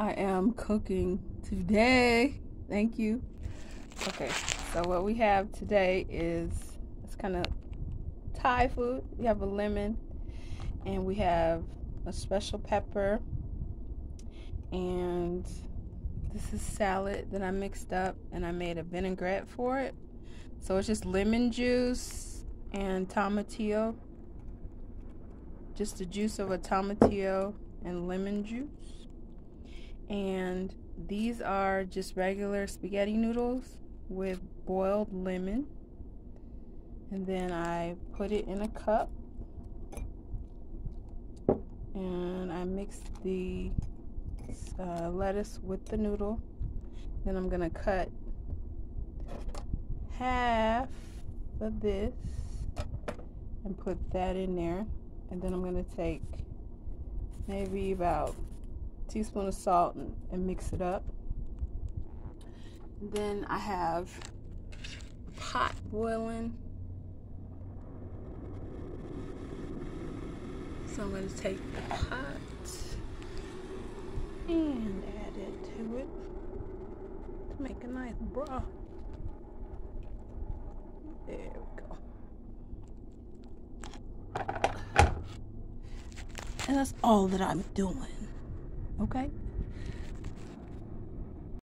I am cooking today. Thank you. Okay, so what we have today is it's kind of Thai food. We have a lemon, and we have a special pepper, and this is salad that I mixed up, and I made a vinaigrette for it. So it's just lemon juice and tomatillo, just the juice of a tomatillo and lemon juice. And these are just regular spaghetti noodles with boiled lemon. And then I put it in a cup. And I mix the uh, lettuce with the noodle. Then I'm going to cut half of this and put that in there. And then I'm going to take maybe about teaspoon of salt and, and mix it up. And then I have pot boiling. So I'm going to take the pot and add it to it to make a nice broth. There we go. And that's all that I'm doing. Okay?